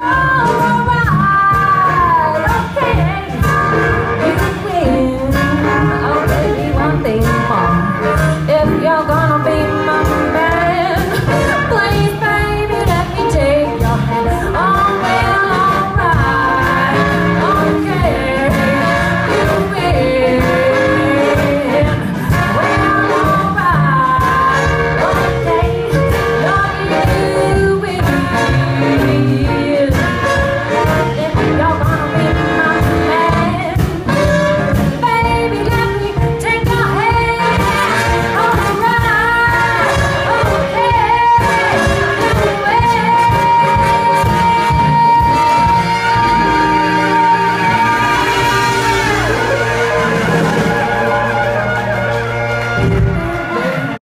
Oh!